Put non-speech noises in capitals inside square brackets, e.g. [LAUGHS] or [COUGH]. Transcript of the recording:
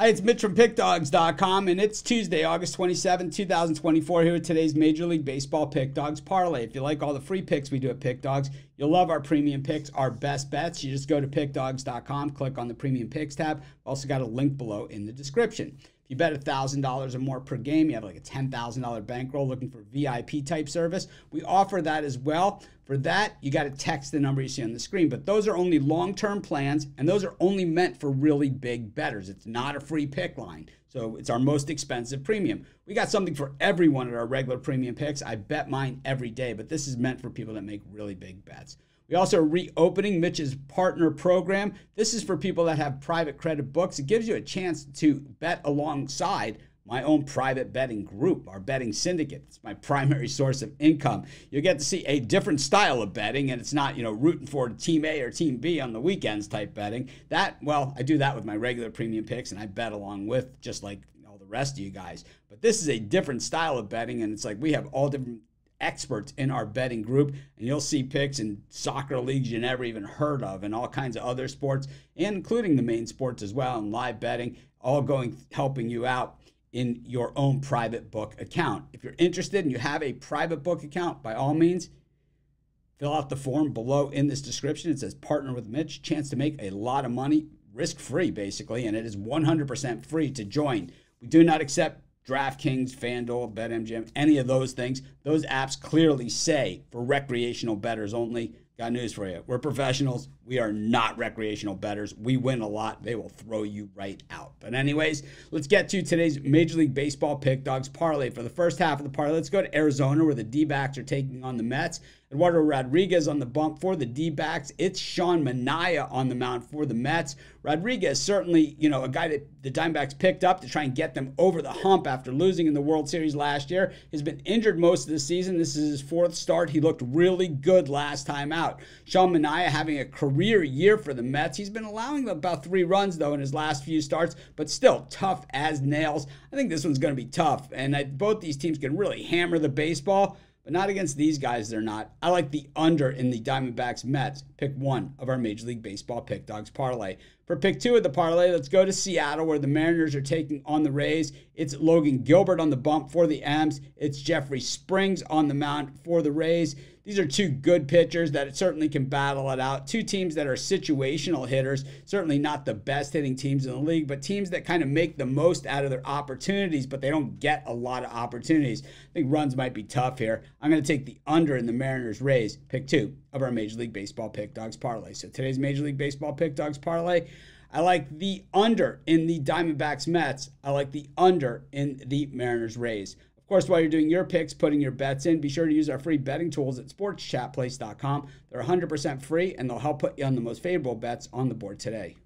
Hi, it's Mitch from PickDawgz.com, and it's Tuesday, August 27, 2024, here with today's Major League Baseball Pick Dawgz Parlay. If you like all the free picks we do at Pick Dawgz, you'll love our premium picks, our best bets. You just go to PickDawgz.com, click on the Premium Picks tab. Also got a link below in the description. You bet $1,000 or more per game, you have like a $10,000 bankroll looking for VIP type service. We offer that as well. For that, you got to text the number you see on the screen. But those are only long term plans, and those are only meant for really big bettors. It's not a free pick line. So it's our most expensive premium. We got something for everyone at our regular premium picks. I bet mine every day, but this is meant for people that make really big bets. We also are reopening Mitch's partner program. This is for people that have private credit books. It gives you a chance to bet alongside my own private betting group, our betting syndicate. It's my [LAUGHS] primary source of income. You get to see a different style of betting, and it's not, you know, rooting for team A or team B on the weekends type betting. That, well, I do that with my regular premium picks, and I bet along with just like all the rest of you guys. But this is a different style of betting, and it's like we have all different experts in our betting group, and you'll see picks in soccer leagues you never even heard of, and all kinds of other sports, including the main sports as well, and live betting, all going helping you out in your own private book account. If you're interested and you have a private book account, by all means, fill out the form below in this description. It says partner with Mitch, chance to make a lot of money, risk free basically, and it is 100% free to join. We do not accept DraftKings, FanDuel, BetMGM, any of those things. Those apps clearly say for recreational bettors only. Got news for you. We're professionals. We are not recreational bettors. We win a lot. They will throw you right out. But, anyways, let's get to today's Major League Baseball Pick Dawgz parlay. For the first half of the parlay, let's go to Arizona where the D backs are taking on the Mets. Eduardo Rodriguez on the bump for the D backs. It's Sean Manaea on the mound for the Mets. Rodriguez, certainly, you know, a guy that the Diamondbacks picked up to try and get them over the hump after losing in the World Series last year. He's been injured most of the season. This is his fourth start. He looked really good last time out. Sean Manaea having a career year for the Mets. He's been allowing about three runs, though, in his last few starts, but still tough as nails. I think this one's going to be tough. And I, both these teams can really hammer the baseball but not against these guys. They're not. I like the under in the Diamondbacks Mets. Pick one of our Major League Baseball Pick Dawgz parlay. For pick two of the parlay, let's go to Seattle where the Mariners are taking on the Rays. It's Logan Gilbert on the bump for the M's. It's Jeffrey Springs on the mound for the Rays. These are two good pitchers that certainly can battle it out. Two teams that are situational hitters, certainly not the best hitting teams in the league, but teams that kind of make the most out of their opportunities, but they don't get a lot of opportunities. I think runs might be tough here. I'm going to take the under in the Mariners Rays, pick two of our Major League Baseball Pick Dawgz parlay. So today's Major League Baseball Pick Dawgz parlay. I like the under in the Diamondbacks Mets. I like the under in the Mariners Rays Of course, while you're doing your picks, putting your bets in, be sure to use our free betting tools at sportschatplace.com. They're 100% free and they'll help put you on the most favorable bets on the board today.